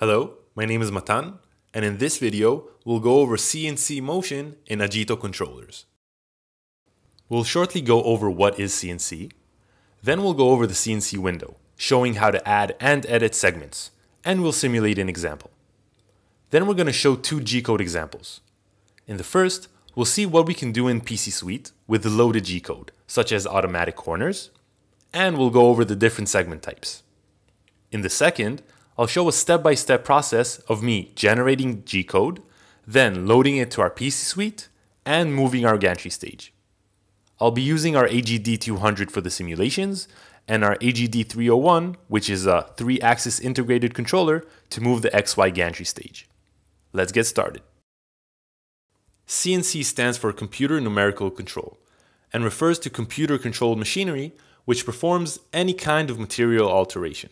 Hello, my name is Matan, and in this video, we'll go over CNC motion in Agito controllers. We'll shortly go over what is CNC, then we'll go over the CNC window, showing how to add and edit segments, and we'll simulate an example. Then we're going to show two G-code examples. In the first, we'll see what we can do in PC Suite with the loaded G-code, such as automatic corners, and we'll go over the different segment types. In the second, I'll show a step-by-step process of me generating G-code, then loading it to our PC Suite, and moving our gantry stage. I'll be using our AGD200 for the simulations, and our AGD301, which is a 3-axis integrated controller, to move the XY gantry stage. Let's get started. CNC stands for Computer Numerical Control and refers to computer-controlled machinery which performs any kind of material alteration.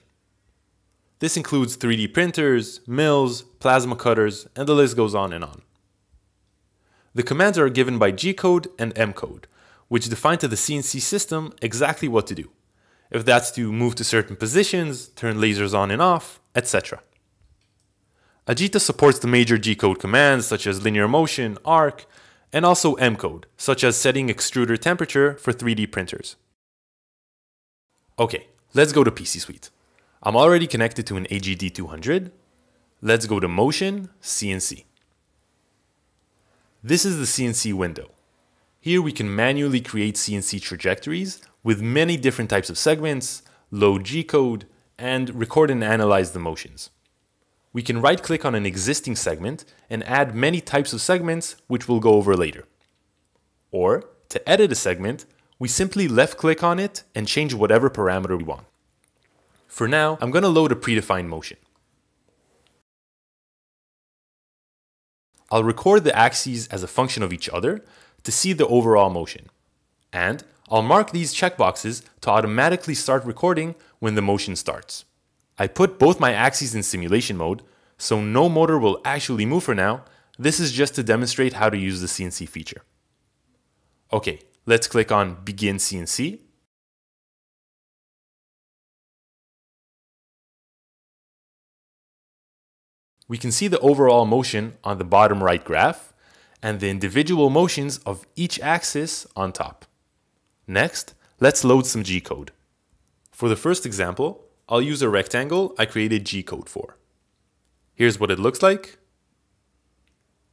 This includes 3D printers, mills, plasma cutters, and the list goes on and on. The commands are given by G-code and M-code, which define to the CNC system exactly what to do. If that's to move to certain positions, turn lasers on and off, etc. Agito supports the major G-code commands such as linear motion, arc, and also M-code, such as setting extruder temperature for 3D printers. Okay, let's go to PC Suite. I'm already connected to an AGD200. Let's go to Motion, CNC. This is the CNC window. Here we can manually create CNC trajectories with many different types of segments, load G-code, and record and analyze the motions we can right click on an existing segment and add many types of segments, which we'll go over later. Or, to edit a segment, we simply left click on it and change whatever parameter we want. For now, I'm going to load a predefined motion. I'll record the axes as a function of each other to see the overall motion. And I'll mark these checkboxes to automatically start recording when the motion starts. I put both my axes in simulation mode, so no motor will actually move for now. This is just to demonstrate how to use the CNC feature. Okay, let's click on Begin CNC. We can see the overall motion on the bottom right graph and the individual motions of each axis on top. Next, let's load some G-code. For the first example, I'll use a rectangle I created G-code for. Here's what it looks like.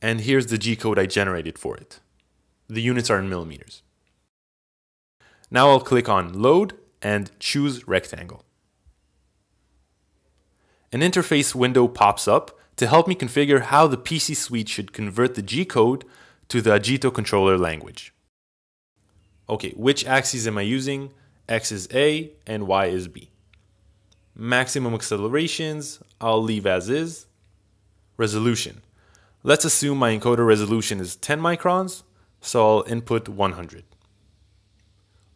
And here's the G-code I generated for it. The units are in millimeters. Now I'll click on Load and choose Rectangle. An interface window pops up to help me configure how the PC Suite should convert the G-code to the Agito controller language. Okay, which axes am I using? X is A and Y is B. Maximum accelerations, I'll leave as is. Resolution. Let's assume my encoder resolution is 10 microns, so I'll input 100.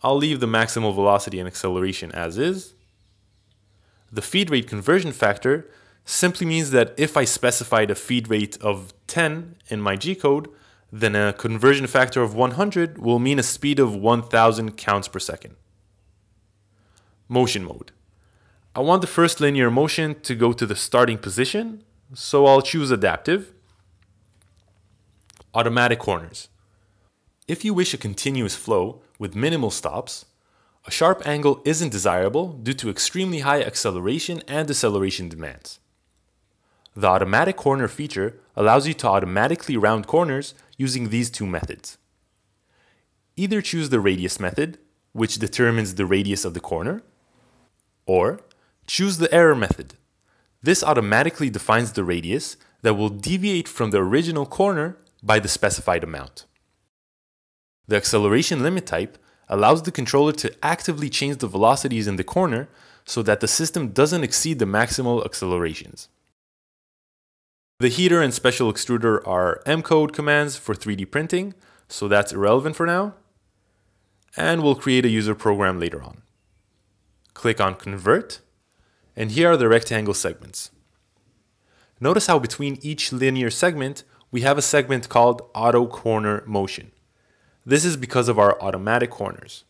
I'll leave the maximal velocity and acceleration as is. The feed rate conversion factor simply means that if I specified a feed rate of 10 in my G code, then a conversion factor of 100 will mean a speed of 1000 counts per second. Motion mode. I want the first linear motion to go to the starting position, so I'll choose adaptive. Automatic corners. If you wish a continuous flow with minimal stops, a sharp angle isn't desirable due to extremely high acceleration and deceleration demands. The automatic corner feature allows you to automatically round corners using these two methods. Either choose the radius method, which determines the radius of the corner, or Choose the error method. This automatically defines the radius that will deviate from the original corner by the specified amount. The acceleration limit type allows the controller to actively change the velocities in the corner so that the system doesn't exceed the maximal accelerations. The heater and special extruder are M-code commands for 3D printing, so that's irrelevant for now. And we'll create a user program later on. Click on Convert, and here are the rectangle segments. Notice how between each linear segment, we have a segment called auto corner motion. This is because of our automatic corners.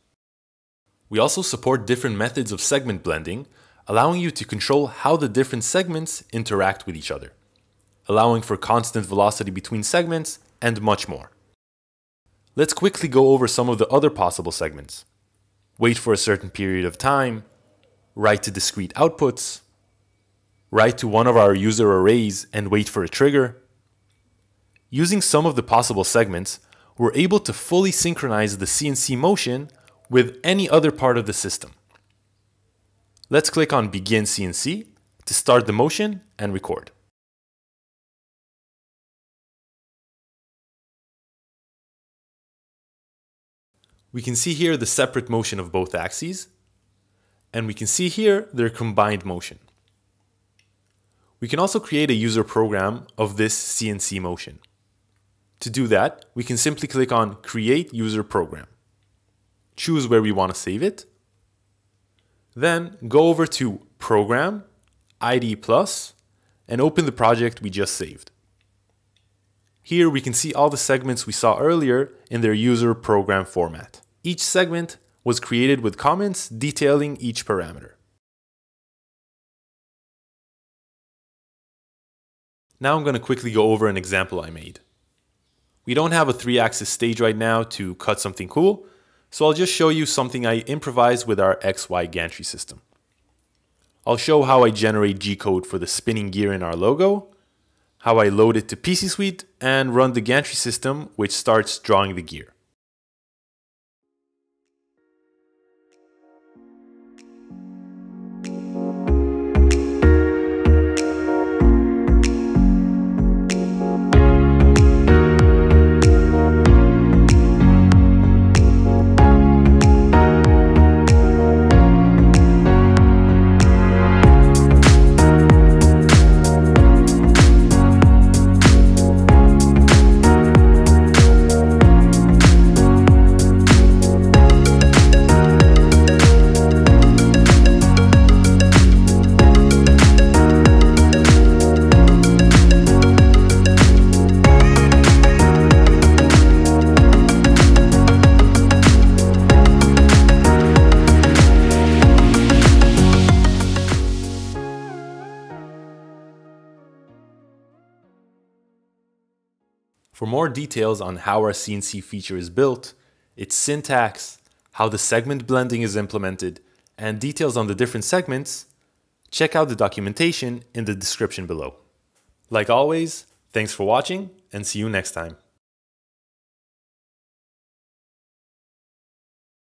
We also support different methods of segment blending, allowing you to control how the different segments interact with each other, allowing for constant velocity between segments, and much more. Let's quickly go over some of the other possible segments. Wait for a certain period of time, write to discrete outputs, write to one of our user arrays and wait for a trigger. Using some of the possible segments, we're able to fully synchronize the CNC motion with any other part of the system. Let's click on Begin CNC to start the motion and record. We can see here the separate motion of both axes, and we can see here their combined motion. We can also create a user program of this CNC motion. To do that, we can simply click on Create User Program. Choose where we want to save it. Then go over to Program, ID+, and open the project we just saved. Here we can see all the segments we saw earlier in their user program format. Each segment was created with comments detailing each parameter. Now I'm going to quickly go over an example I made. We don't have a 3-axis stage right now to cut something cool, so I'll just show you something I improvised with our XY gantry system. I'll show how I generate G-code for the spinning gear in our logo, how I load it to PC Suite, and run the gantry system which starts drawing the gear. For more details on how our CNC feature is built, its syntax, how the segment blending is implemented, and details on the different segments, check out the documentation in the description below. Like always, thanks for watching and see you next time.